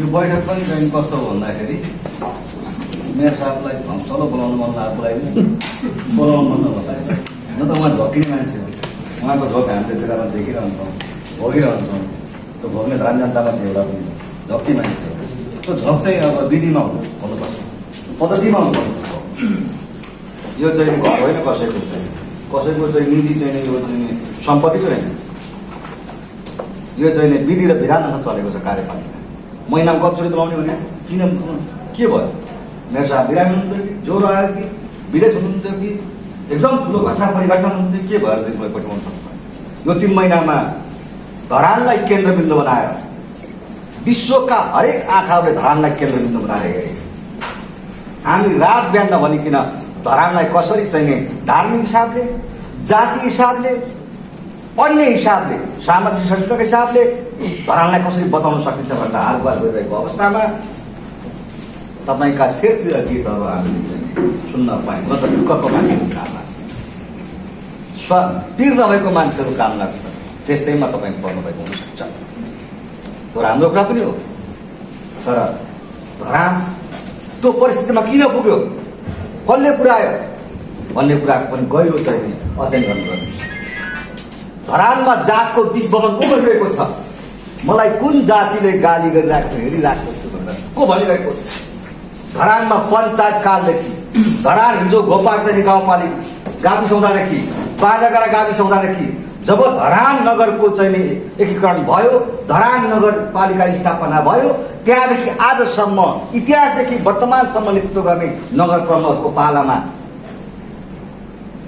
यो बैठक पनि चाहिँ कस्तो भन्दाखेरि मेयर साहबलाई चलो बोलाउनु मन लाग्नुलाई बोलाउनु मन नभएको न त उहाँ झक्किने मान्छे हो। उहाँको झोक हामीले बेलामा देखिरहन्छौँ भोगिरहन्छौँ। त्यो भोग्ने धान जनता मान्छे एउटा पनि। झक्की मान्छे हो। त्यो झक चाहिँ अब विधिमा हुनु हुनुपर्छ पद्धतिमा हुनुपर्छ यो चाहिँ होइन कसैको चाहिँ। कसैको चाहिँ निजी चाहिँ यो चाहिँ सम्पत्ति होइन। यो चाहिँ विधि र विधानमा चलेको छ कार्यपालिका महिनामा कतिचोटि बोलाउने भने किन के भयो मेरो साहब बिरामी हुनुहुन्थ्यो कि ज्वरो आयो कि विदेश हुनुहुन्थ्यो कि एकदम ठुलो घटना परिघटना हुनुहुन्थ्यो के भयो त्यसलाई पठाउनु सक्छ यो तिन महिनामा धरानलाई केन्द्रबिन्दु बनाएर विश्वका हरेक आँखाहरूले धरानलाई केन्द्रबिन्दु बनाएर हेरे हामी रात बिहान नभनिकन धरानलाई कसरी चाहिने धार्मिक हिसाबले जाति हिसाबले अन्य हिसाबले सामाजिक संस्कृतिको हिसाबले धरानलाई कसरी बताउन सकिन्छ भनेर हालबाल गरिरहेको अवस्थामा तपाईँका शेरतिर गीतहरू हामीले सुन्न पायौँ म त मान्छेको काम लाग्छ स्व नभएको मान्छेहरू काम लाग्छ त्यस्तैमा तपाईँ पर्नुभएको हुनसक्छ तर हाम्रो कुरा पनि हो। तर धरान त्यो परिस्थितिमा किन पुग्यो? कसले पुऱ्यायो? भन्ने कुराको पनि गहिरो चाहिँ अध्ययन गर्नुपर्ने धरानमा जातको बिच बमन को गरिरहेको छ? मलाई कुन जातिले गाली गरिरहेको छ हेरिरहेको छु भनेर को भनिरहेको छ? धरानमा पञ्चायत कालदेखि धरान हिजो गोपाचरी गाउँपालिका गाविस हुँदादेखि बाजागरा गाविस हुँदादेखि जब धरान नगरको चाहिँ एकीकरण भयो धरान नगरपालिका स्थापना भयो त्यहाँदेखि आजसम्म इतिहासदेखि वर्तमानसम्म नेतृत्व गर्ने नगर प्रमुखको पालामा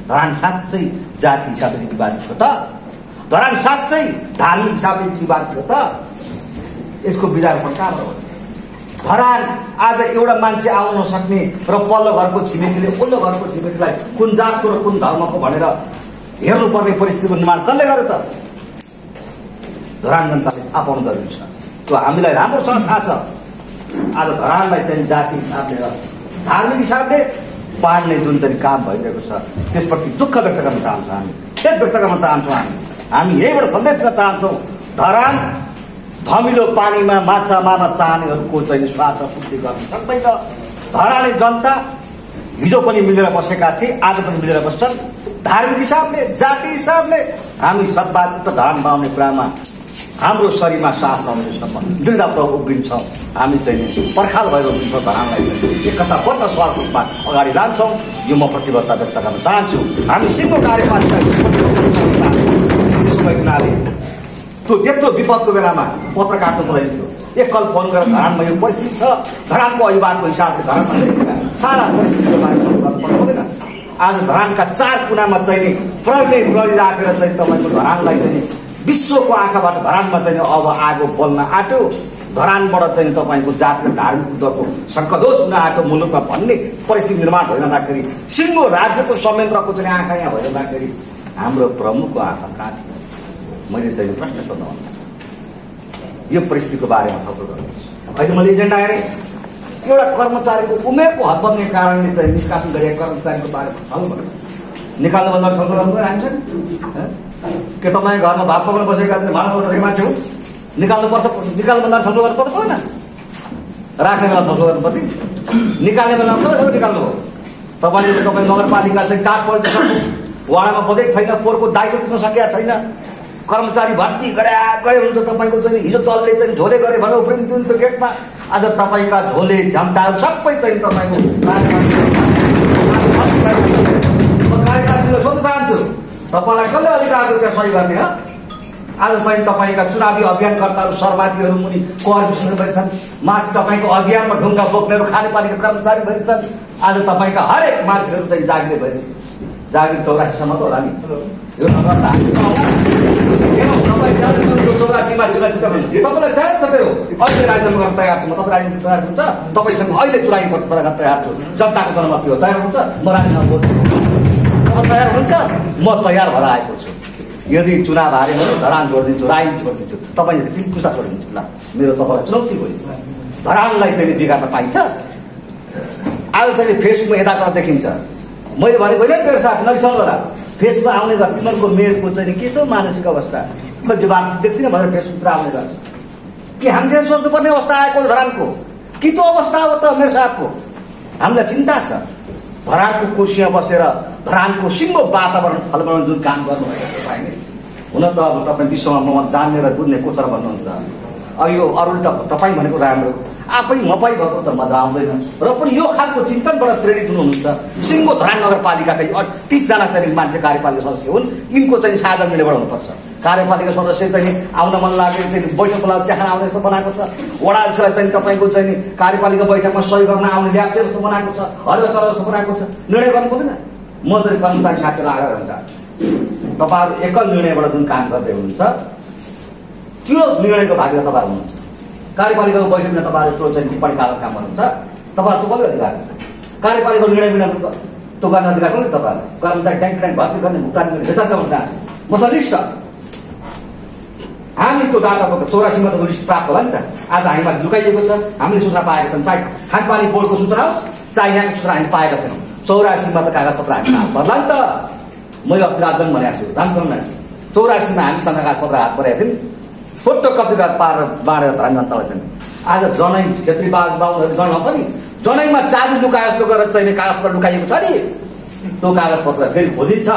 धरान साँच्चै जाति हिसाबले विवादित हो त? धरान साँच्चै धार्मिक हिसाबले विवादित हो त। यसको विचारपन कहाँबाट हो? धरान आज एउटा मान्छे आउन नसक्ने र पल्लो घरको छिमेकीले पल्लो घरको छिमेकीलाई कुन जातको र कुन धर्मको भनेर हेर्नुपर्ने परिस्थितिको निर्माण कसले गर्यो त? धरान जनताले थाहा पाउनु जरुरी छ। त्यो हामीलाई राम्रोसँग थाहा छ। आज धरानलाई चाहिँ जाति हिसाबले र धार्मिक हिसाबले पाड्ने जुन चाहिँ काम भइरहेको छ त्यसप्रति दुःख व्यक्त गर्न चाहन्छौँ हामी। खेद व्यक्त गर्न चाहन्छौँ हामी। हामी यहीबाट सन्देश दिन चाहन्छौँ धरान धमिलो पानीमा माछा मार्न चाहनेहरूको चाहिँ स्वार्थ पूर्ति गर्न सक्दैन। धराले जनता हिजो पनि मिलेर बसेका थिए आज पनि मिलेर बस्छन्। धार्मिक हिसाबले जाति हिसाबले हामी सद्भावयुक्त धरान बनाउने कुरामा हाम्रो शरीरमा सास नहुनेसम्म दृढता उभिन्छौँ। हामी चाहिँ पर्खाल भएर उभिन्छौँ धरानलाई। एकताबद्ध स्वार्थ रूपमा अगाडि लान्छौँ। यो म प्रतिबद्धता व्यक्त गर्न चाहन्छु। हामी सिङ्गो कार्यपालिका हुनाले त्यो त्यत्रो विपदको बेलामा पत्र काट्नु परेको थियो। एकल फोन गरेर धरानमा यो परिस्थिति छ। धरानको अभिभावकको हिसाबले धरानमा सारा परिस्थितिको बारेमा आज धरानका चार कुनामा चाहिँ प्रहरी प्रहरी राखेर चाहिँ तपाईँको धरानलाई चाहिँ विश्वको आँखाबाट धरानमा चाहिँ अब आगो बल्न आँट्यो। धरानबाट चाहिँ तपाईँको जात र धार्मिक युद्धको सङ्कदोष हुन आँट्यो मुलुकमा भन्ने परिस्थिति निर्माण भइरहँदाखेरि सिङ्गो राज्यको संयन्त्रको चाहिँ आँखा यहाँ भइरहँदाखेरि हाम्रो प्रमुखको आँखा कहाँ मैले चाहिँ प्रश्न सोध्न यो परिस्थितिको बारेमा छलफल गर्नुपर्छ अहिले मैले एजेन्डा हेरेँ एउटा कर्मचारीको उमेरको हद बन्ने कारणले चाहिँ निष्कासन गरिएको कर्मचारीको बारेमा छलफल निकाल्नुभन्दा छलफल गर्नु हामीसँग के तपाईँ घरमा भात पकाउनु बसेका भाँडा बसेको मान्छे हो? निकाल्नुपर्छ निकाल्नुभन्दा छलफल गर्नु पर्छ पर्दैन राख्ने बेला छलफल गर्नु पर्ने। निकाल्ने बेला निकाल्नु हो तपाईँले तपाईँ नगरपालिका चाहिँ टाट पल्ट वाडामा बजेट छैन पोहोरको दायित्व पुग्न सकेका छैन। कर्मचारी भर्ती गरे गए हुन्छ तपाईँको चाहिँ हिजो दलले चाहिँ झोले गरे भनेर उफ्रिन्थ्यो नि त्यो गेटमा। आज तपाईँका झोले झ्याम्टाहरू सबै चाहिँ तपाईँको सोध्न चाहन्छु तपाईँलाई कसले अधिकार त्यहाँ सही गर्ने हो? आज चाहिँ तपाईँका चुनावी अभियानकर्ताहरू सर्वाधीहरू मुनि कर विशेष छन् माथि तपाईँको अभियानमा ढुङ्गा बोक्नेहरू खानेपानीका कर्मचारी भएका छन् आज तपाईँका हरेक मान्छेहरू चाहिँ जागिर भइरहेछ जागिर चौरासीसम्म त होला नि। नगर चौरासीमा तपाईँलाई तयार सबै हो अहिले राजीनामा गर्न तयार छु म तपाईँ राजीनामा तयार हुन्छ तपाईँसँग अहिले चुनावी प्रतिस्पर्धा गर्न तयार छु जनताको जनमत हो तयार हुन्छ म राजीनामा बोल्छु तपाईँ तयार हुनुहुन्छ म तयार भएर आएको छु यदि चुनाव हारे भने धरान जोडिदिन्छु राजनीति छोडिदिन्छु तपाईँले तिन पुस्ता छोडिदिन्छु ल मेरो तपाईँलाई चुनौती हो धरानलाई चाहिँ बिगार्न पाइन्छ आज चाहिँ फेसबुकमा यता देखिन्छ मैले भनेको होइन मेरो साथ नरिसाउनु होला फेसबुकमा आउने गर्छ। तिमीहरूको मेयरको चाहिँ के छ मानसिक अवस्था? खोइ बात देख्दिनँ भनेर फेसबुकतिर आउने गर्छ। कि हामीले सोच्नुपर्ने अवस्था आएको धरानको? कि त्यो अवस्था हो त मेरो साहबको हामीलाई चिन्ता छ। धरानको कुर्सीमा बसेर धरानको सिङ्गो वातावरण फलबनाउने जुन काम गर्नुभएको छ तपाईँले हुन त अब तपाईँ विश्वमा म जान्ने र बुझ्ने को छ र भन्नुहुन्छ? अब यो अरूले त तपाईँ भनेको राम्रो। आफै मपाई भएको त मजा आउँदैन। र पनि यो खालको चिन्तनबाट प्रेरित हुनुहुन्छ। सिङ्गो धरान नगरपालिकाकै तिसजना चाहिँ मान्छे कार्यपालिका सदस्य हुन्। यिनको चाहिँ साझा मिलेबाट हुनुपर्छ कार्यपालिका सदस्य चाहिँ आउन मन लाग्यो चाहिँ बैठक बोलाएर चिया आउने जस्तो बनाएको छ। वडा चाहिँ तपाईँको चाहिँ कार्यपालिका बैठकमा सही गर्न आउने ल्याप्चे जस्तो बनाएको छ। हरियो चरा जस्तो बनाएको छ। निर्णय गर्नु पर्दैन। म चाहिँ कर्मचारी साथीलाई आएर हुन्छ तपाईँहरू एकल निर्णयबाट जुन काम गर्दै हुनुहुन्छ त्यो निर्णयको भागीदार तपाईँहरू हुनुहुन्छ। कार्यपालिकाको बैठकमा तपाईँहरू त्यो चाहिँ टिप्पणी कागज काम गर्नुहुन्छ। तपाईँहरू कसले अधिकार कार्यपालिकाको निर्णय बिना त्यो गर्ने अधिकार कसले तपाईँहरू कर्मचारी ट्याङ्क ट्याङ्क भर्ती गर्ने भुक्तानी गर्ने हिसाब गर्न चाहन्छु मसँग लिस्ट छ हामी त्यो डाटाको चौरासीमा त लिस्ट प्राप्त होला नि त। आज हामीमा लुकाइएको छ। हामीले सूचना पाएका छौँ। चाहे खानपानी बोर्डको सूचना होस् चाहे यहाँको सूचना हामी पाएका छैनौँ। चौरासीमा त कागजपत्र हामी हात पर्ला नि त। मैले अस्ति रात पनि भनेको छु। न चौरासीमा हामीसँग कागजपत्र हात परेको थियौँ। फोटो कपी गरेर पारेर बाँडेर जनतालाई चाहिँ आज जनै छेत्री जनमा पनि जनैमा चाबी लुकाए जस्तो गरेर चाहिँ कागजपत्र लुकाइएको छ नि। त्यो कागजपत्र फेरि खोजिन्छ।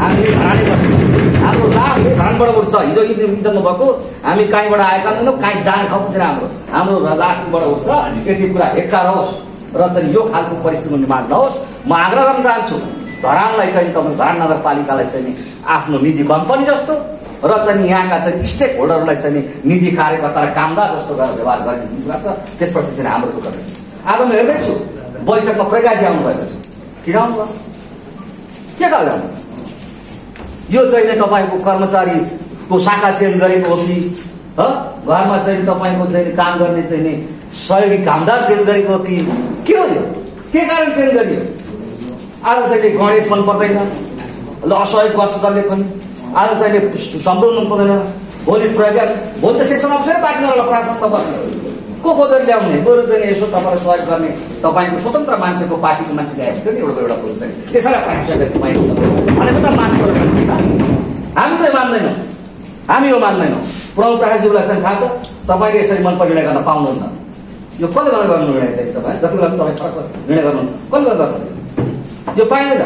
हामीले धरानै बस्छौँ। हाम्रो लास धरानबाट उठ्छ। हिजो इन्टरभ्यू भएको। हामी कहीँबाट आएका छैनौँ कहीँ जाने ठाउँ छैन हाम्रो। हाम्रो लासबाट उठ्छ। यति कुरा हेक्कार होस् र चाहिँ यो खालको परिस्थितिको निर्माण नहोस्। म आग्रह गर्न चाहन्छु। धरानलाई चाहिँ तपाईँ धरान नगरपालिकालाई चाहिँ आफ्नो निजी कम्पनी जस्तो र चाहिँ यहाँका चाहिँ स्टेक होल्डरलाई चाहिँ निजी कार्यकर्ता र कामदार जस्तो गरेर व्यवहार गर्ने कुरा छ त्यसप्रति चाहिँ हाम्रो दुःख आज म हेर्दैछु बैठकमा प्रकाजी आउनुभएको छ। किन आउनुभयो के आउनु यो चाहिँ तपाईँको कर्मचारीको शाखा चेन्ज गरेको हो कि? घरमा चाहिँ तपाईँको चाहिँ काम गर्ने चाहिँ नि सहयोगी कामदार चेन्ज गरेको हो कि? के हो यो? के कारण चेन्ज गरियो? आज चाहिँ गणेश मन पर्दैन। ल असहयोग गर्छ जसले पनि। आज चाहिँ सम्झाउनु पर्दैन भोलि प्रज्ञा भोलि त सेक्सन अफिसरै बाँच्ने होला प्राथमिकमा को खोजेर ल्याउने बरु चाहिँ यसो तपाईँलाई सहयोग गर्ने तपाईँको स्वतन्त्र मान्छेको पार्टीको मान्छे ल्याएको थियो नि एउटा एउटा कुरो चाहिँ त्यसैलाई प्राइभेट तपाईँ भनेको त मान्छे हामी चाहिँ मान्दैनौँ। हामी यो मान्दैनौँ। प्रमुख प्रकाशजीलाई चाहिँ थाहा छ तपाईँले यसरी मन निर्णय गर्न पाउनुहुन्न। यो कसले गर्न निर्णय चाहिँ तपाईँ? जति बेला तपाईँ फरक निर्णय गर्नुहुन्छ। कसले गर्नु? यो पाइँदैन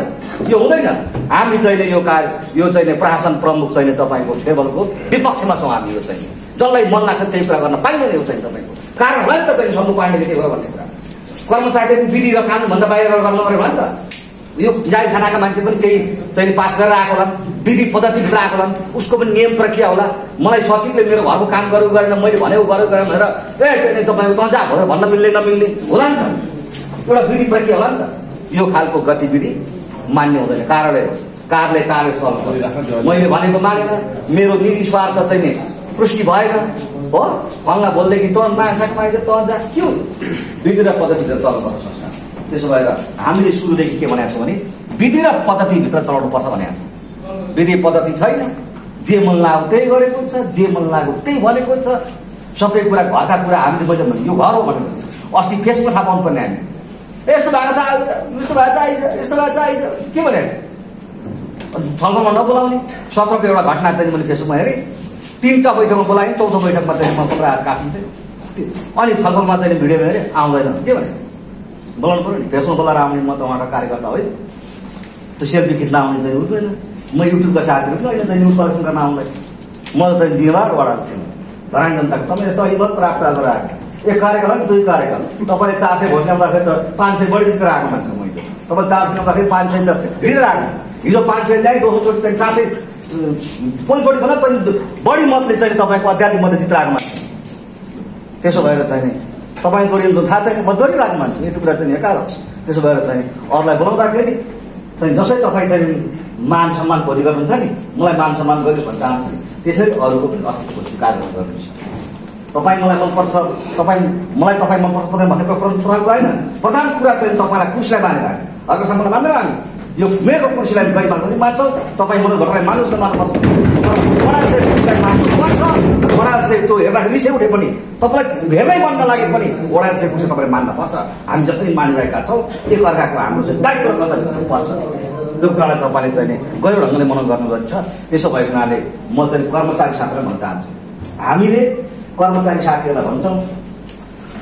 यो हुँदैन। हामी चाहिँ यो कार्य यो चाहिँ प्रशासन प्रमुख चाहिँ तपाईँको टेबलको विपक्षमा छौँ हामी यो चाहिँ जसलाई मन लाग्छ त्यही कुरा गर्न पाइँदैन यो चाहिँ तपाईँको। कारण होला नि त चाहिँ सम्भव पाण्डेले के भयो भन्ने कुरा। कर्मचारीले पनि विधि र कानुनभन्दा बाहिर गर्नु पऱ्यो भने त। यो जाई खानाका मान्छे पनि केही चाहिँ पास गरेर आएको होला विधि पद्धतिभित्र आएको होला उसको पनि नियम प्रक्रिया होला। मलाई सचिवले मेरो घरको काम गरेको गरेन मैले भनेको गरेको गरेन भनेर ए तपाईँको तँ जा भनेर भन्न मिल्ने नमिल्ने। होला नि त। एउटा विधि प्रक्रिया होला नि त। यो खालको गतिविधि मान्य हुँदैन। कार्यालय हो कार्यालय कार्य सर्व मैले भनेको मानेन मेरो निजी स्वार्थ चाहिँ नि पुष्टि भएन। हो? फल्ना बोल्दै कि तँ माछा माइज तँ जा। के हो? विधि र पद्धतिभित्र चल्नुपर्छ त्यसो भएर हामीले सुरुदेखि के भनेको छौँ भने विधि र पद्धतिभित्र चलाउनुपर्छ भनेको छौँ। विधि पद्धति छैन। जे मन लाग्यो त्यही गरेको छ जे मन लाग्यो त्यही भनेको छ। सबै कुरा घरका कुरा हामीले मैले यो घर हो भनेको अस्ति फेसमा थाहा पाउनु पर्ने हामी। यस्तो भएको छ यस्तो भएको छ आइज। यस्तो भएको छ आइज। के भने छलफलमा नबोलाउने सत्रको एउटा घटना चाहिँ मैले फेसबुकमा हेरेँ। तिनवटा बैठकमा बोलाएँ। चौथो बैठकमा चाहिँ म पक्राएर काटिन्थेँ अनि छलफलमा चाहिँ भिडियो हेरेँ आउँदैन। के भने बोलाउनु पऱ्यो नि। फेसबुक बोलाएर आउने म त उहाँको कार्यकर्ता है त्यो सेल्फी खिच्न आउने चाहिँ हुँदैन। म युट्युबका साथीहरू पनि अहिले चाहिँ न्युज प्रदर्शन गर्न आउँदैन। म त जिम्मेवार वडा छु। धरान जनताको तपाईँ यस्तो अहिले मात्र प्राप्त गरेर आएको। एक कार्यकाल नि दुई कार्यकाल तपाईँले चार सय भोट ल्याउँदाखेरि त पाँच सय बढी जितेर आएको मान्छे मैले। तपाईँ चार सय ल्याउँदाखेरि पाँच सय त आएको हिजो पाँच सय ल्याइ दोस्रोचोटि चाहिँ साथै पहिलोचोटि भन्दा चाहिँ बढी मतले चाहिँ तपाईँको अत्याधिक मतले जितेर आएको मान्छे त्यसो भएर चाहिँ तपाईँ दोहोरिनु थाहा छैन म दोहोरिरहेको मान्छे। यति कुरा चाहिँ एकार हो। त्यसो भएर चाहिँ अरूलाई बोलाउँदाखेरि चाहिँ जसै तपाईँ चाहिँ मान सम्मान खोजी गर्नुहुन्छ नि मलाई मान सम्मान गरियोस् भन्न चाहन्छु त्यसरी अरूको पनि अस्तित्वको स्वीकार गर्नुहुन्छ तपाईँ मलाई मनपर्छ तपाईँ मलाई तपाईँ मनपर्छ पर्दैन भन्ने कुरा प्रधान कुरा होइन प्रधान कुरा चाहिँ तपाईँलाई कुर्सीलाई मानेर हामी अर्को सम्बन्ध मान्दैन हामी यो मेरो कुर्सीलाई गरी मान्छ मान्छौँ तपाईँ मनोज भट्टराई मानुस् न मान्नुपर्छ बडा चाहिँ त्यो हेर्दाखेरि रिसै उठे पनि तपाईँलाई हेर्नै मन नलागे पनि वडा चाहिँ कुर्सी तपाईँले मान्नुपर्छ हामी जसरी मानिरहेका छौँ एक अर्काको हाम्रो चाहिँ दायित्व पर्छ त्यो कुरालाई तपाईँले चाहिँ गहिरो ढङ्गले मनन गर्नु गर्छ त्यसो भएको हुनाले म चाहिँ कर्मचारी साथीलाई भन्न चाहन्छु हामीले कर्मचारी साथीहरूलाई भन्छौँ।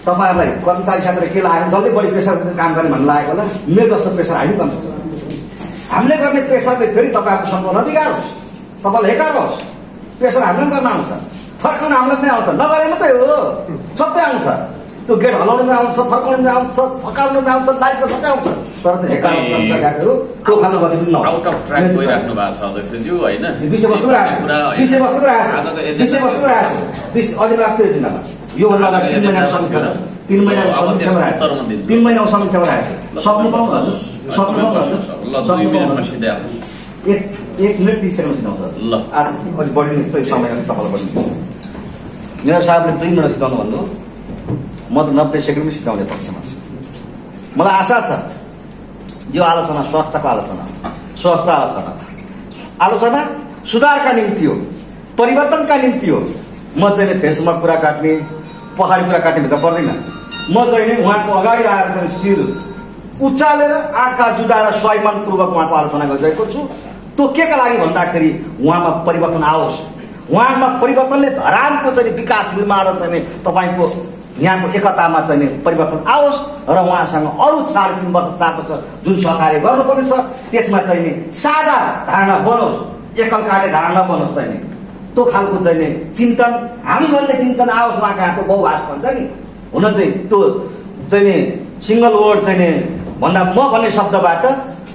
तपाईँहरूलाई कर्मचारी साथीहरू के लाग्यो जसले बढी प्रेसर काम गर्ने भन्नु लागेको होला। मेरो जस्तो प्रेसर हामी पनि हामीले गर्ने प्रेसरले फेरि तपाईँहरूको सम्पूर्ण नबिगारोस् तपाईँलाई हेकारोस् प्रेसर हामीलाई पनि गर्न आउँछ। फर्काउन हामीलाई पनि आउँछ। नगरे मात्रै हो। सबै आउँछ। त्यो गेट हलाउनु पनि आउँछ फर्काउनु पनि आउँछ फकाउनु पनि आउँछ लाइटको सबै आउँछ तर त्यो खालको गतिविधि आउट अफ ट्र्याक नहोस् गइराख्नु भएको छ अध्यक्षज्यू होइन? विषयवस्तु राखेको कुरा होइन। विषयवस्तु राखेको आजको एजेन्डा- विषयवस्तु राखेको विष अहिले राख्थ्यो एजेन्डामा योभन्दा अगाडि तिन महिनाको समीक्षा तिन महिनाको समीक्षामा राखेको। तिन महिनाको समीक्षामा राखेको सक्नु पाउँछ सक्नु पाउँछ एक एक मिनट तिस सेकेन्ड सिकाउँछ ल। आज अलिक बढी नै समय तपाईँलाई बढी मेरो साहबले दुई मिनट सिकाउनु भन्नु म त नब्बे सेकेन्डमै सिकाउने पक्षमा छु। मलाई आशा छ यो आलोचना स्वास्थ्यको आलोचना स्वास्थ्य आलोचना। आलोचना सुधारका निम्ति हो परिवर्तनका निम्ति हो। म चाहिँ फेसमा कुरा काट्ने पहाडी कुरा काट्ने भित्र पर्दैन। म चाहिँ उहाँको अगाडि आएर चाहिँ शिर उचालेर आँखा जुदाएर स्वाभिमानपूर्वक उहाँको आलोचना गरिरहेको छु। त्यो के का लागि भन्दाखेरि उहाँमा परिवर्तन आओस्। उहाँमा परिवर्तनले धरानको चाहिँ विकास निर्माण चाहिँ तपाईँको यहाँको एकतामा चाहिँ नि परिवर्तन आओस् र उहाँसँग अरू साढे तिन वर्ष चार वर्ष जुन सहकार्य छ त्यसमा चाहिँ नि सादा धारणा बनोस् एकल काटे धारणा बनोस् चाहिँ नि। त्यो खालको चाहिँ नि चिन्तन हामी भन्ने चिन्तन आओस् उहाँको हातको बहुभाष भन्छ नि। हुन चाहिँ त्यो चाहिँ नि सिङ्गल वर्ड चाहिँ नि भन्दा म भन्ने शब्दबाट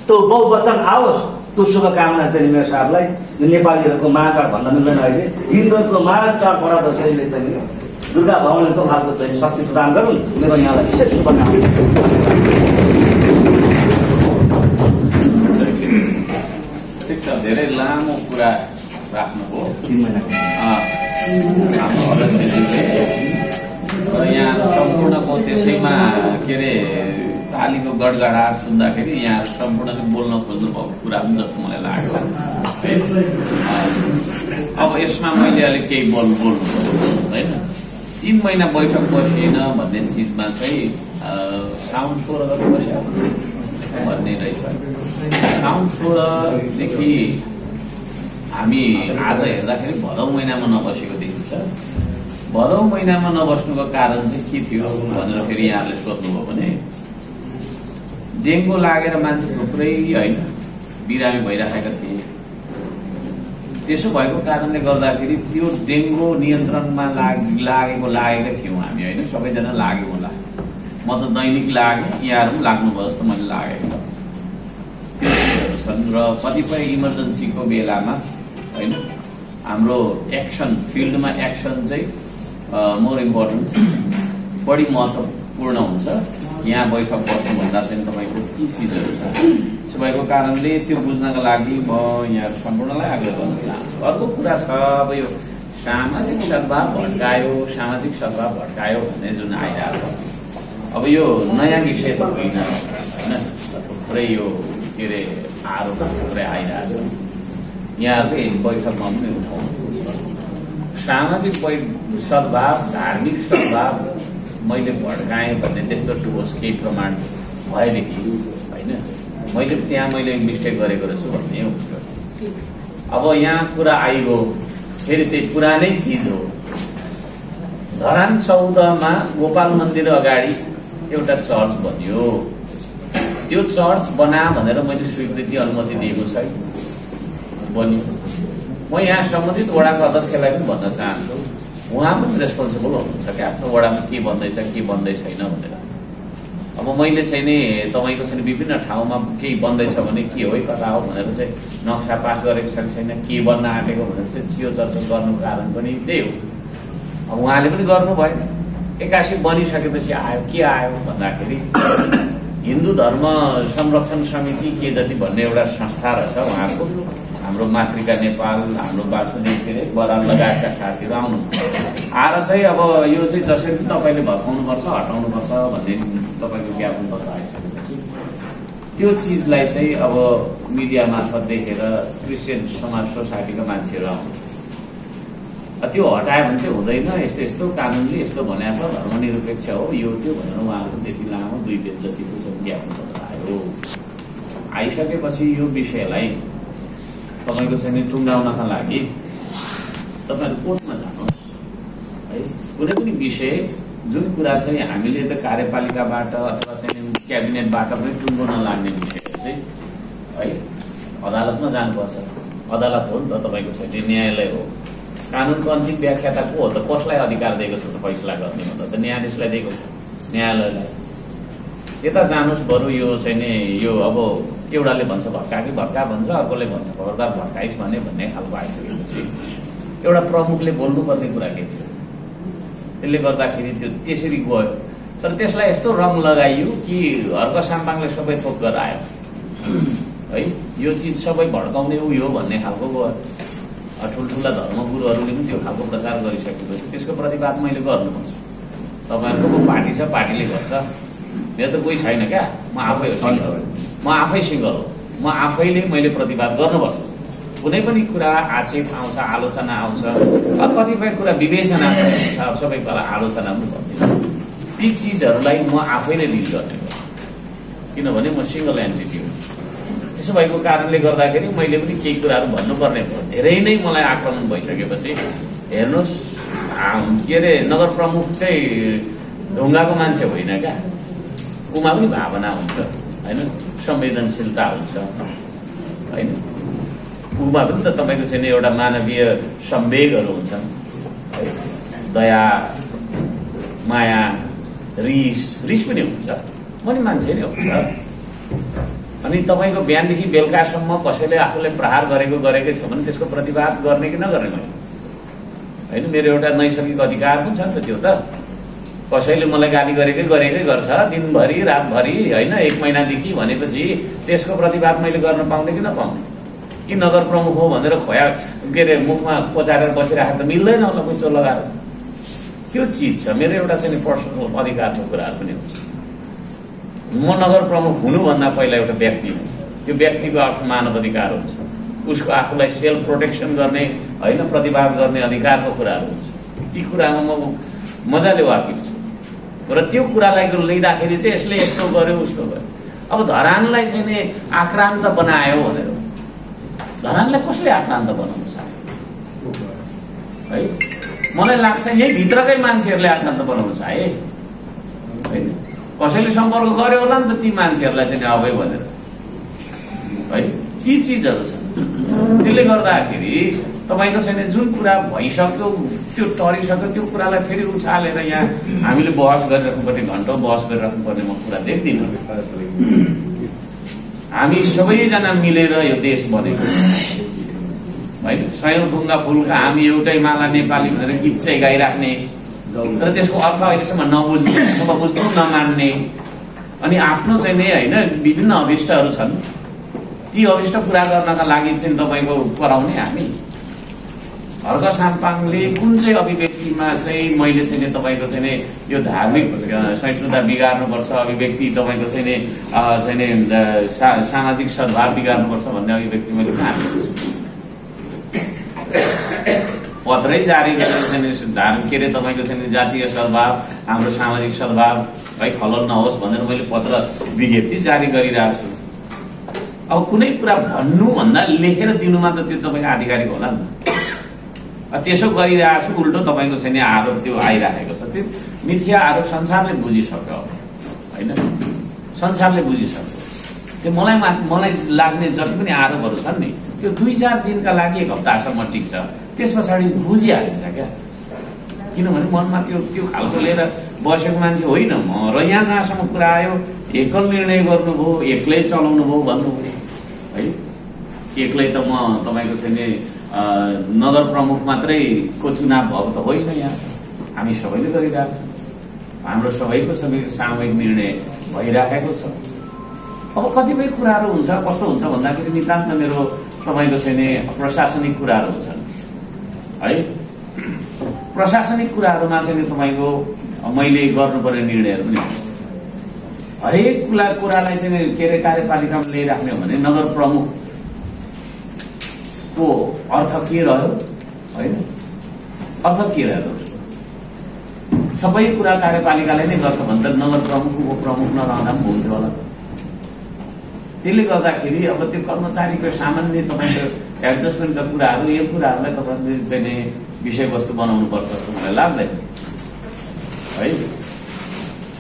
त्यो बहुवचन आओस् त्यो शुभकामना चाहिँ मेरो साहबलाई यो नेपालीहरूको महाचाड भन्न मिल्दैन अहिले। हिन्दूहरूको महाचाड बडा दसैँले चाहिँ दुर्गा भवनले त्यो खालको चाहिँ शक्ति प्रदान गरून् मेरो यहाँलाई विशेष शुभकामना ठिक छ धेरै लामो कुरा राख्नुभयो। हाम्रो अध्यक्षज्यूले र यहाँ सम्पूर्णको त्यसैमा के अरे तालीको गडगडाट सुन्दाखेरि यहाँ सम्पूर्णले बोल्न खोज्नु भएको कुरा पनि जस्तो मलाई लाग्यो। है अब यसमा मैले अलिक केही बोल बोल्नु पर्यो, होइन? तिन महिना बैठक बसिएन भन्ने चिजमा चाहिँ साउन सोह्र गते बस्यो भन्ने रहेछ। साउन सोह्रदेखि हामी आज हेर्दाखेरि भदौ महिनामा नबसेको देखिन्छ भदौ महिनामा नबस्नुको कारण चाहिँ के थियो भनेर फेरि यहाँहरूले सोध्नुभयो भने डेङ्गु लागेर मान्छे थुप्रै होइन बिरामी भइराखेका थिए। त्यसो भएको कारणले गर्दाखेरि त्यो डेङ्गु नियन्त्रणमा लाग लागेको लागेका थियौँ हामी होइन? सबैजना लाग्यौँ होला। म त दैनिक लागेँ यहाँहरू लाग्नुभयो जस्तो मैले लागेको छ। त्यो चिजहरू छन् र कतिपय इमर्जेन्सीको बेलामा होइन? हाम्रो एक्सन फिल्डमा एक्सन चाहिँ मोर इम्पोर्टेन्ट बढी महत्त्वपूर्ण हुन्छ। यहाँ बैठक बस्नुभन्दा चाहिँ तपाईँको के चिजहरू छ। त्यसो भएको कारणले त्यो बुझ्नको लागि म यहाँ सम्पूर्णलाई आग्रह गर्न चाहन्छु। अर्को कुरा छ अब यो सामाजिक सद्भाव भड्कायो सामाजिक सद्भाव भड्कायो भन्ने जुन आइरहेको छ। अब यो नयाँ विषय त होइन होइन? थुप्रै यो के अरे आरोप थुप्रै आइरहेको छ। यहाँहरूले बैठकमा पनि उठाउनु सामाजिक सद्भाव धार्मिक सद्भाव मैले भड्काएँ भन्ने त्यस्तो ठुलोस केही प्रमाण भएदेखि होइन। मैले त्यहाँ मैले मिस्टेक गरेको रहेछु भन्ने हुन्छ अब यहाँ कुरा आइगयो। फेरि त्यही पुरानै चिज हो। धरान चौधमा गोपाल मन्दिर अगाडि एउटा चर्च बन्यो। त्यो चर्च बना भनेर मैले स्वीकृति अनुमति दिएको छैन। बन्यो। म यहाँ सम्बन्धित वडाको अध्यक्षलाई पनि भन्न चाहन्छु। उहाँ पनि रेस्पोन्सिबल हुनुहुन्छ कि आफ्नो वडामा के बन्दैछ के बन्दै छैन भनेर। अब मैले चाहिँ नि तपाईँको चाहिँ विभिन्न ठाउँमा केही बन्दैछ भने के हो कता हो भनेर चाहिँ नक्सा पास गरेको छ छैन के बन्न आँटेको भनेर चाहिँ चियो चर्चा गर्नुको कारण पनि त्यही हो। अब उहाँले पनि गर्नु भएन। एक्कासी बनिसकेपछि आयो के आयो भन्दाखेरि हिन्दू धर्म संरक्षण समिति के जति भन्ने एउटा संस्था रहेछ उहाँको। हाम्रो मातृका नेपाल हाम्रो वासुदेव के अरे बराल लगायतका साथीहरू आउनु आएर चाहिँ अब यो चाहिँ जसरी तपाईँले भर्काउनुपर्छ हटाउनुपर्छ भन्ने तपाईँको ज्ञापन पत्र आइसकेपछि। त्यो चिजलाई चाहिँ अब मिडिया मार्फत देखेर क्रिस्चियन समाज सोसाइटीका मान्छेहरू आउनु त्यो हटायो भने चाहिँ हुँदैन यस्तो यस्तो कानुनले यस्तो भनेको छ धर्मनिरपेक्ष हो यो त्यो भनेर उहाँहरूको त्यति लामो दुई पेज जतिको चाहिँ ज्ञापन पत्र आयो। आइसकेपछि यो विषयलाई तपाईँको चाहिँ टुङ्गाउनका लागि तपाईँहरू कोर्टमा जानुहोस्। है कुनै पनि विषय जुन कुरा चाहिँ हामीले त कार्यपालिकाबाट अथवा चाहिँ क्याबिनेटबाट पनि टुङ्गो नलाग्ने विषयहरू चाहिँ है अदालतमा जानुपर्छ। अदालत हो नि त तपाईँको चाहिँ न्यायालय हो। कानुनको अन्तिम व्याख्याता को हो त? कसलाई अधिकार दिएको छ त फैसला गर्ने भन्दा त? न्यायाधीशलाई दिएको छ। न्यायालयलाई। यता जानुहोस् बरु यो चाहिँ नि यो अब एउटाले भन्छ भट्का कि भट्का भन्छ अर्कोले भन्छ खबरदार भट्काइस् भने भन्ने खालको आइसकेपछि एउटा प्रमुखले बोल्नुपर्ने कुरा के थियो? त्यसले गर्दाखेरि त्यो त्यसरी गयो। तर त्यसलाई यस्तो रङ लगाइयो कि हर्क साम्पाङले सबै थोक गरेर आयो है यो चिज सबै भड्काउने उयो भन्ने खालको गयो। ठुल्ठुला धर्मगुरुहरूले पनि त्यो खालको प्रचार गरिसकेपछि त्यसको प्रतिवाद मैले गर्नुपर्छ। तपाईँहरूको पार्टी छ पार्टीले गर्छ। मेरो त कोही छैन क्या। म आफै हो। म आफै सिङ्गल हो। म आफैले मैले प्रतिवाद गर्नुपर्छ। कुनै पनि कुरा आक्षेप आउँछ आलोचना आउँछ कतिपय कुरा विवेचना अब सबै कुरा आलोचना पनि गर्दैन ती चिजहरूलाई म आफैले डिल गर्ने किनभने म सिङ्गल एन्टिटी हो। त्यसो भएको कारणले गर्दाखेरि मैले पनि केही कुराहरू भन्नुपर्ने भयो। धेरै नै मलाई आक्रमण भइसकेपछि हेर्नुहोस् के अरे नगर प्रमुख चाहिँ ढुङ्गाको मान्छे होइन क्या? उमा पनि भावना हुन्छ। होइन? संवेदनशीलता हुन्छ। होइन? उमा पनि त तपाईँको चाहिँ नि एउटा मानवीय संवेगहरू हुन्छन्। दया माया रिस रिस पनि हुन्छ। म नि मान्छे नै हुन्छ। अनि तपाईँको बिहानदेखि बेलुकासम्म कसैले आफूले प्रहार गरेको गरेकै छ भने त्यसको प्रतिवाद गर्ने कि नगर्ने मैले? होइन? मेरो एउटा नैसर्गिक अधिकार पनि छ नि त त्यो त। कसैले मलाई गाली गरेकै गरेकै गर्छ दिनभरि रातभरि होइन एक महिनादेखि भनेपछि त्यसको प्रतिवाद मैले गर्न पाउने कि नपाउने कि नगर प्रमुख हो भनेर खोया के अरे मुखमा पचारेर बसिराखेर त मिल्दैन होला कुचो लगाएर। त्यो चिज छ। मेरो एउटा चाहिँ पर्सनल अधिकारको कुराहरू पनि हुन्छ म नगर प्रमुख हुनुभन्दा पहिला एउटा व्यक्ति हुँ। त्यो व्यक्तिको आफ्नो मानव अधिकार हुन्छ। उसको आफूलाई सेल्फ प्रोटेक्सन गर्ने होइन प्रतिवाद गर्ने अधिकारको कुराहरू हुन्छ। ती कुरामा म मजाले वाकिफ छु। र त्यो कुरालाई लिँदाखेरि चाहिँ यसले यस्तो गर्यो उस्तो गर्यो। अब धरानलाई चाहिँ नि आक्रान्त बनायो भनेर। धरानलाई कसले आक्रान्त बनाउन चाह्यो है? मलाई लाग्छ यही भित्रकै मान्छेहरूले आक्रान्त बनाउन चाहे। होइन? कसैले सम्पर्क गर्यो होला नि त ती मान्छेहरूलाई चाहिँ अभय भनेर। है? ती चिजहरू त्यसले गर्दाखेरि तपाईँको छैन जुन कुरा भइसक्यो त्यो टरिसक्यो त्यो कुरालाई फेरि उछालेर यहाँ हामीले बहस गरिराख्नुपर्ने घन्टौँ बहस गरिराख्नुपर्ने म कुरा देख्दिनँ। हामी सबैजना मिलेर यो देश बनेको है सयौँ थुङ्गा फुलका हामी एउटै माला नेपाली भनेर गीत चाहिँ गाइराख्ने। तर त्यसको अर्थ अहिलेसम्म नबुझ्ने बुझ्नु नमान्ने। अनि आफ्नो चाहिँ नि होइन विभिन्न अभिष्टहरू छन्। ती अभिष्ट पुरा गर्नका लागि चाहिँ तपाईँको कराउने हामी हर्क साम्पाङले कुन चाहिँ अभिव्यक्तिमा चाहिँ मैले चाहिँ तपाईँको चाहिँ यो धार्मिक सहिष्णुता बिगार्नुपर्छ अभिव्यक्ति तपाईँको चाहिँ नि चाहिँ सामाजिक सद्भाव बिगार्नुपर्छ भन्ने अभिव्यक्ति मैले छु? पत्रै जारी गरेर चाहिँ धार्मिक के अरे तपाईँको चाहिँ जातीय सद्भाव हाम्रो सामाजिक सद्भाव है खलल नहोस् भनेर मैले पत्र विज्ञप्ति जारी गरिरहेको छु अब कुनै कुरा भन्नुभन्दा लेखेर दिनुमा त त्यो तपाईँको आधिकारिक होला नि त। त्यसो गरिरहेको छु उल्टो तपाईँको चाहिँ नि आरोप त्यो आइरहेको छ। त्यो मिथ्या आरोप संसारले बुझिसक्यो अब होइन? संसारले बुझिसक्यो। त्यो मलाई मलाई लाग्ने जति पनि आरोपहरू छन् नि त्यो दुई चार दिनका लागि एक हप्तासम्म टिक्छ। त्यस पछाडि बुझिहालिन्छ क्या। किनभने मनमा त्यो त्यो खालको लिएर बसेको मान्छे होइन म। र यहाँ जहाँसम्म कुरा आयो एकल निर्णय गर्नुभयो एक्लै चलाउनु भयो भन्नुभयो। है। एक्लै त म तपाईँको चाहिँ नि नगर प्रमुख मात्रै को चुनाव भएको त होइन यहाँ। हामी सबैले गरिरहेको छौँ। हाम्रो सबैको सबै सामूहिक निर्णय भइराखेको छ। अब कतिपय कुराहरू हुन्छ कस्तो हुन्छ भन्दाखेरि नितान्त मेरो तपाईँको चाहिँ प्रशासनिक कुराहरू हुन्छन्। है? प्रशासनिक कुराहरूमा चाहिँ तपाईँको मैले गर्नुपर्ने निर्णयहरू पनि हरेक कुरा कुरालाई चाहिँ के अरे कार्यपालिकामा ल्याइराख्ने हो भने नगर प्रमुखको अर्थ के रह्यो? होइन? अर्थ के रह्यो सबै कुरा कार्यपालिकाले नै गर्छ भने त नगर प्रमुख उपप्रमुख नरहँदा पनि हुन्थ्यो होला। त्यसले गर्दाखेरि अब त्यो कर्मचारीको सामान्य तपाईँको एडजस्टमेन्टका कुराहरू यो कुराहरूलाई तपाईँले चाहिँ विषयवस्तु बनाउनु पर्छ जस्तो मलाई लाग्दैन। है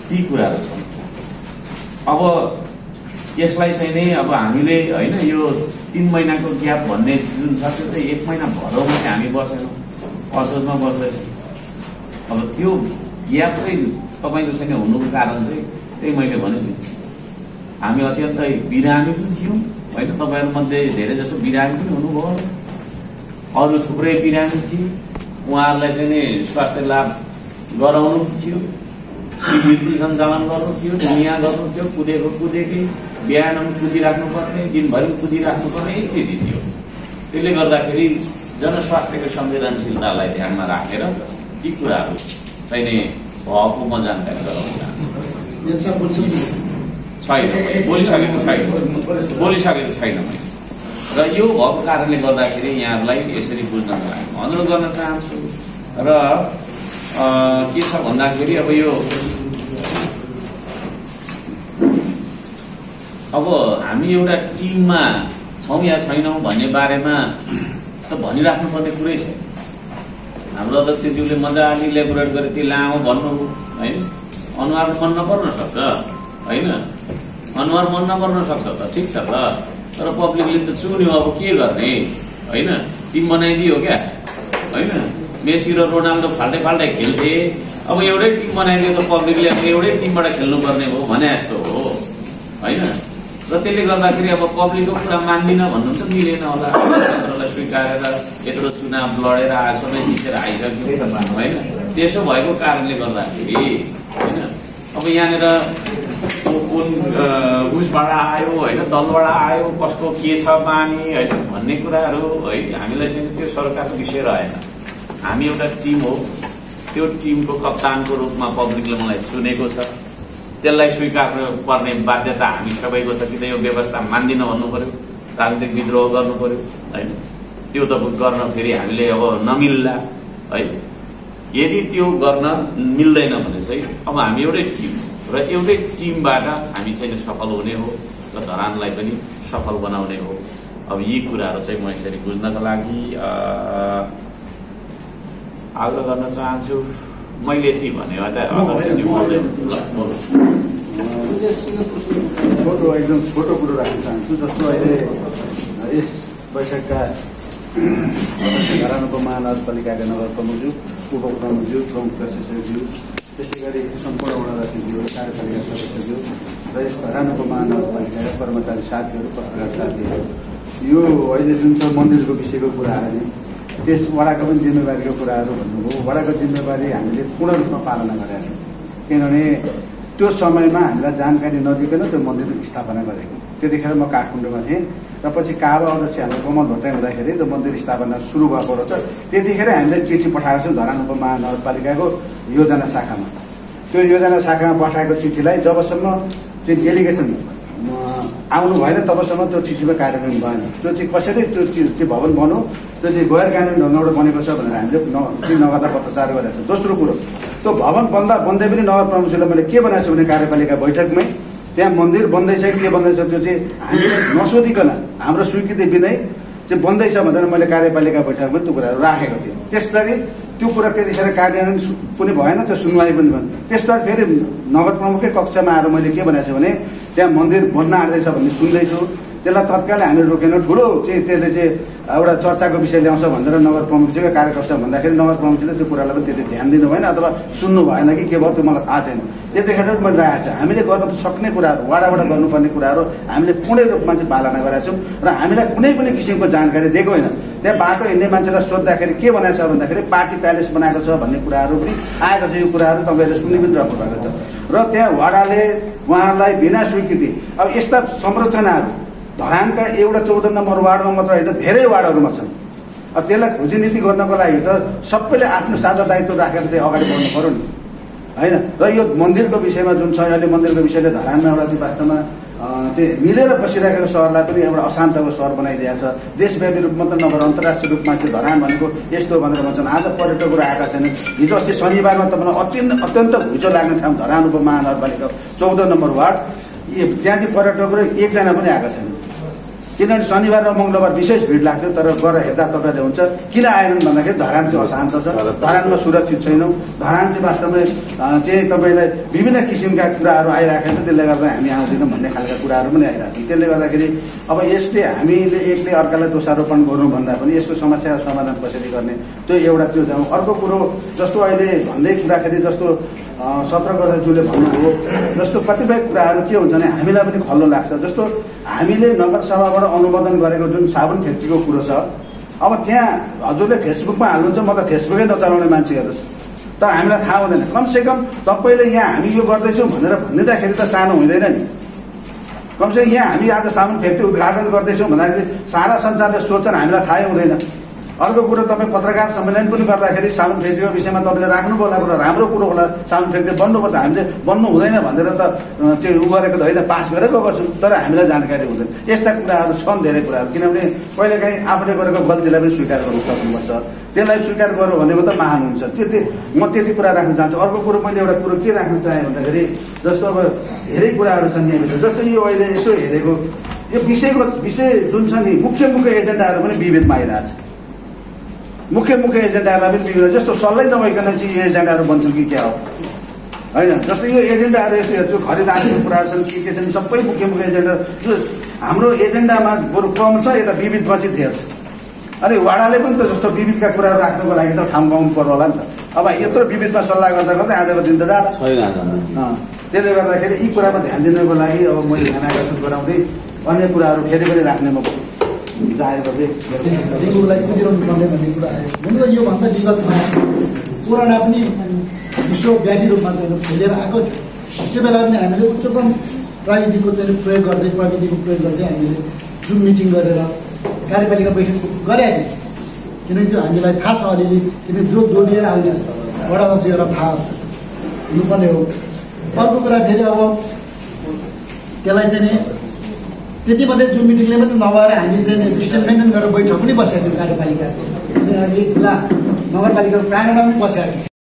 ती कुराहरू छन्। अब यसलाई चाहिँ नै अब हामीले होइन यो तिन महिनाको ग्याप भन्ने जुन छ त्यो चाहिँ एक महिना भदौमा चाहिँ हामी बसेनौँ असोजमा बस्दैछौँ अब त्यो ग्याप चाहिँ तपाईँको चाहिँ हुनुको कारण चाहिँ त्यही मैले भने हामी अत्यन्तै बिरामी पनि थियौँ होइन तपाईँहरूमध्ये धेरै जसो बिरामी पनि हुनुभयो। अरू थुप्रै बिरामी थिए। उहाँहरूलाई चाहिँ नि स्वास्थ्य लाभ गराउनु थियो। शिविर सञ्चालन गर्नु थियो दुनियाँ गर्नु थियो कुदेको कुदेकै बिहान पनि कुदिराख्नु पर्ने दिनभरि कुदिराख्नु पर्ने स्थिति थियो। त्यसले गर्दाखेरि जनस्वास्थ्यको संवेदनशीलतालाई ध्यानमा राखेर ती कुराहरू चाहिँ नि भएको म जानकारी गराउन चाहन्छु। छैन बोलिसकेको छैन। बोलिसकेको छैन मैले। र यो भएको कारणले गर्दाखेरि यहाँहरूलाई यसरी बुझ्नको लागि अनुरोध गर्न चाहन्छु। र के छ भन्दाखेरि अब यो अब हामी एउटा टिममा छौँ या छैनौँ भन्ने बारेमा त भनिराख्नु पर्ने कुरै छ हाम्रो अध्यक्षज्यूले मजाले लेबोरेट गरे त्यो लामो भन्नु होइन अनुहार मन नपर्न सक्छ होइन अनुहार मन नपर्न सक्छ त ठिक छ त तर पब्लिकले त चुन्यो अब के गर्ने होइन टिम बनाइदियो क्या होइन मेसी र रोनाल्डो फाल्टै फाल्टै खेल्थे। अब एउटै टिम बनाइदियो त पब्लिकले अब एउटै टिमबाट खेल्नुपर्ने हो भने जस्तो हो। होइन? र त्यसले गर्दाखेरि अब पब्लिकको कुरा मान्दिनँ भन्नु त मिलेन होला। लोकतन्त्रलाई स्वीकारेर यत्रो चुनाव लडेर आजसम्म जितेर आइसक्यो। होइन? त्यसो भएको कारणले गर्दाखेरि होइन? अब यहाँनिर कुन उसबाट आयो होइन? दलबाट आयो कस्तो के छ बानी होइन? भन्ने कुराहरू है? हामीलाई चाहिँ त्यो सरकारको विषय रहेन हामी एउटा टिम हो। त्यो टिमको कप्तानको रूपमा पब्लिकले मलाई चुनेको छ। त्यसलाई स्वीकार्नु पर्ने बाध्यता हामी सबैको छ कि त यो व्यवस्था मान्दिनँ भन्नु पर्यो राजनीतिक विद्रोह गर्नु पर्यो होइन? त्यो त गर्न फेरि हामीले अब नमिल्ला है यदि त्यो गर्न मिल्दैन भने चाहिँ अब हामी एउटै टिम र एउटै टिमबाट हामी चाहिँ सफल हुने हो र धरानलाई पनि सफल बनाउने हो। अब यी कुराहरू चाहिँ म यसरी बुझ्नको लागि आग्रह गर्न चाहन्छु मैले यति भने त अध्यक्षज्यू बोल्दैन ल, बोल्नु। छोटो एकदम छोटो कुरो राख्न चाहन्छु जस्तो अहिले यस बैठकका धरानको महानगरपालिकाका नगर प्रमुखज्यू उपप्रमुखज्यू प्रमुख प्रशासकज्यू त्यसै गरी सम्पूर्ण वडाध्यक्षज्यू कार्यपालिका सदस्यज्यू र यस धरानको महानगरपालिकाका कर्मचारी साथीहरू पत्रकार साथीहरू यो अहिले जुन छ मन्दिरको विषयको कुरा आयो त्यस वडाको पनि जिम्मेवारीको कुराहरू भन्नुभयो। वडाको जिम्मेवारी हामीले पूर्ण रूपमा पालना गरेका छौँ। किनभने त्यो समयमा हामीलाई जानकारी नदिकन त्यो मन्दिर स्थापना गरेको। त्यतिखेर म काठमाडौँमा थिएँ र पछि काबा अध्यक्ष हाम्रो कमल भट्टराई हुँदाखेरि त्यो मन्दिर स्थापना सुरु भएको रहेछ। त्यतिखेर हामीले चिठी पठाएको छौँ धरान उपमहानगरपालिकाको योजना शाखामा। त्यो योजना शाखामा पठाएको चिठीलाई जबसम्म चाहिँ डेलिगेसन आउनु भएन तबसम्म त्यो चिठीमा कार्यान्वयन भएन। त्यो चाहिँ कसरी त्यो चिज भवन बनौ त्यो चाहिँ गैर कानुनी ढङ्गबाट बनेको छ भनेर हामीले नगर्दा पत्रचार गरेको छौँ। दोस्रो कुरो त्यो भवन बन्दा बन्दै पनि नगर प्रमुखले मैले के बनाएको छु भने कार्यपालिका बैठकमै त्यहाँ मन्दिर बन्दैछ के बन्दैछ त्यो चाहिँ हामीले नसोधिकन हाम्रो स्वीकृति बिनै चाहिँ बन्दैछ भनेर मैले कार्यपालिका बैठकमा त्यो कुराहरू राखेको थिएँ। त्यसपछि त्यो कुरा त्यतिखेर कार्यान्वयन पनि भएन त्यो सुनवाई पनि भएन। त्यसबाट फेरि नगर प्रमुखकै कक्षामा आएर मैले के भनेको छु भने त्यहाँ मन्दिर बन्न आँट्दैछ भन्ने सुन्दैछु। त्यसलाई तत्कालै हामीले रोकेन। ठुलो चाहिँ त्यसले चाहिँ एउटा चर्चाको विषय ल्याउँछ भनेर नगर प्रमुखजीको कार्यकर्ता भन्दाखेरि नगर प्रमुखजीले त्यो कुरालाई पनि त्यति ध्यान दिनु भएन अथवा सुन्नु भएन कि के भयो त्यो मलाई थाहा छैन। त्यतिखेर पनि मैले राखेको छु। हामीले गर्न सक्ने कुराहरू वाडाबाट गर्नुपर्ने कुराहरू हामीले पूर्ण रूपमा चाहिँ पालना गरेका छौँ र हामीलाई कुनै पनि किसिमको जानकारी दिएको होइन। त्यहाँ बाटो हिँड्ने मान्छेलाई सोद्धाखेरि के बनाएको छ भन्दाखेरि पार्टी प्यालेस बनाएको छ भन्ने कुराहरू पनि आएको छ। यो कुराहरू तपाईँहरूले सुनि पनि राख्नु भएको छ। र त्यहाँ वाडाले उहाँहरूलाई बिना स्वीकृति अब यस्ता संरचनाहरू धरानका एउटा चौध नम्बर वार्डमा मात्र होइन धेरै वार्डहरूमा छन्। अब त्यसलाई खोजी नीति गर्नको लागि त सबैले आफ्नो साझा दायित्व राखेर चाहिँ अगाडि बढ्नु पऱ्यो नि। होइन? र यो मन्दिरको विषयमा जुन छ अहिले मन्दिरको विषयले धरानमा एउटा वास्तवमा चाहिँ मिलेर बसिरहेको सहरलाई पनि एउटा अशान्तको सहर बनाइदिएको छ। देशव्यापी रूपमा त नभएर अन्तर्राष्ट्रिय रूपमा चाहिँ धरान भनेको यस्तो भनेर भन्छन्। आज पर्यटकहरू आएका छैनन्। हिजो अस्ति शनिबारमा त मलाई अत्यन्त अत्यन्त घुइँचो लाग्ने ठाउँ धरान उपमहानगरपालिका चौध नम्बर वार्ड। त्यहाँ चाहिँ पर्यटकहरू एकजना पनि आएका छैनन्। किनभने शनिबार र मङ्गलबार विशेष भिड लाग्थ्यो तर गएर हेर्दा तपाईँहरूले हुन्छ किन आएनन् भन्दाखेरि धरान चाहिँ अशान्त छ। धरानमा सुरक्षित छैनौँ। धरान चाहिँ वास्तवमै चाहिँ तपाईँलाई विभिन्न किसिमका कुराहरू आइराखेको छ त्यसले गर्दा हामी आउँदैनौँ भन्ने खालका कुराहरू पनि आइरहेको थियो त्यसले गर्दाखेरि अब यसले हामीले एकले अर्कालाई दोषारोपण गर्नु भन्दा पनि यसको समस्या समाधान कसरी गर्ने त्यो एउटा त्यो जाउँ। अर्को कुरो जस्तो अहिले भन्दै कुराखेरि जस्तो सत्र गतेजुले भन्नुभयो जस्तो कतिपय कुराहरू के हुन्छ भने हामीलाई पनि खल्लो लाग्छ। जस्तो हामीले नगरसभाबाट अनुमोदन गरेको जुन साबुन फ्याक्ट्रीको कुरो छ अब त्यहाँ हजुरले फेसबुकमा हाल्नुहुन्छ म त फेसबुकै नचलाउने मान्छेहरू तर हामीलाई थाहा हुँदैन। कमसेकम तपाईँले यहाँ हामी यो गर्दैछौँ भनेर भनिदिँदाखेरि त सानो हुँदैन नि। कमसेकम यहाँ हामी आज साबुन फ्याक्ट्री उद्घाटन गर्दैछौँ भन्दाखेरि सारा संसारले सोच्छन् हामीलाई थाहै हुँदैन। अर्को कुरो तपाईँ पत्रकार सम्मेलन पनि गर्दाखेरि साबुन फ्याक्ट्रीको विषयमा तपाईँले राख्नु होला कुरा राम्रो कुरो होला साबुन फ्याक्ट्री बन्नुपर्छ। हामीले बन्नु हुँदैन भनेर त चाहिँ उ गरेको त होइन पास गरेर गएको छौँ तर हामीलाई जानकारी हुँदैन। यस्ता कुराहरू छन् धेरै कुराहरू किनभने कहिलेकाहीँ आफूले गरेको गल्तीलाई पनि स्वीकार गर्नु सक्नुपर्छ। त्यसलाई स्वीकार गर्यो भनेको त महान हुन्छ। त्यति म त्यति कुरा राख्न चाहन्छु। अर्को कुरो मैले एउटा कुरो के राख्न चाहेँ भन्दाखेरि जस्तो अब धेरै कुराहरू छन् यहाँभित्र। जस्तो यो अहिले यसो हेरेको यो विषयको विषय जुन छ नि मुख्य मुख्य एजेन्डाहरू पनि विभेदमा आइरहेको छ। मुख्य मुख्य एजेन्डाहरूलाई पनि विभिन्न जस्तो सल्लाह नभइकन चाहिँ यो एजेन्डाहरू बन्छन् कि क्या हो? होइन? जस्तो यो एजेन्डाहरू यसो हेर्छु खरिदारीको कुराहरू छन् के के छन् सबै मुख्य मुख्य एजेन्डा हाम्रो एजेन्डामा बरु कम छ यता विविधमा चाहिँ धेर छ अनि वाडाले पनि त जस्तो विविधका कुराहरू राख्नको लागि त ठाउँ पाउनु पर्यो होला नि त। अब यत्रो विविधमा सल्लाह गर्दा गर्दै आजको दिन त जाला छैन त्यसले गर्दाखेरि यी कुरामा ध्यान दिनको लागि अब मैले ध्यान आकर्षण गराउँदै अन्य कुराहरू फेरि पनि राख्ने डेङ्गुलाई कुदिरहनु पर्ने भन्ने कुरा आयो हुन योभन्दा विगतमा कोरोना पनि विश्वव्यापी रूपमा चाहिँ फैलिएर आएको थियो त्यो बेला पनि हामीले उच्चतम प्राविधिकको चाहिँ प्रयोग गर्दै प्रविधिको प्रयोग गर्दै हामीले जुम मिटिङ गरेर कार्यपालिका बैठक गरेका थियौँ किनकि त्यो हामीलाई थाहा छ अलिअलि किनकि जो दोलिएर आउने वडा अध्यक्षहरूलाई थाहा हुनुपर्ने हो अर्को कुरा फेरि अब त्यसलाई चाहिँ नि त्यति मात्रै जुन मिटिङले मात्रै नभएर हामी चाहिँ डिस्टेन्स मेन्टेन गरेर बैठक पनि बसेका थियौँ कार्यपालिकाको। किनकि खुला नगरपालिकाको प्राङ्गणमा पनि बसेका थियौँ।